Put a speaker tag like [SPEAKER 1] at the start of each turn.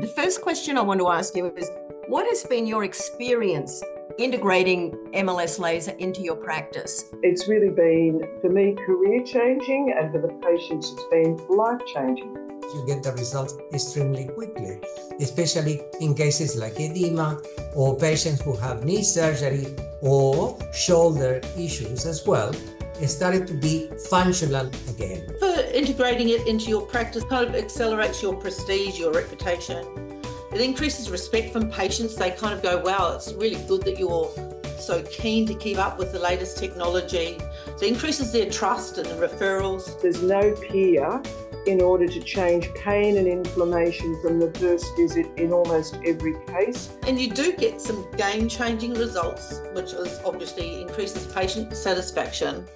[SPEAKER 1] The first question I want to ask you is what has been your experience integrating MLS laser into your practice?
[SPEAKER 2] It's really been, for me, career changing, and for the patients, it's been life changing.
[SPEAKER 3] You get the results extremely quickly, especially in cases like edema or patients who have knee surgery or shoulder issues as well It started to be functional again.
[SPEAKER 4] Integrating it into your practice kind of accelerates your prestige, your reputation. It increases respect from patients. They kind of go, wow, it's really good that you're so keen to keep up with the latest technology. So it increases their trust and the referrals.
[SPEAKER 2] There's no peer in order to change pain and inflammation from the first visit in almost every case.
[SPEAKER 4] And you do get some game changing results, which is obviously increases patient satisfaction.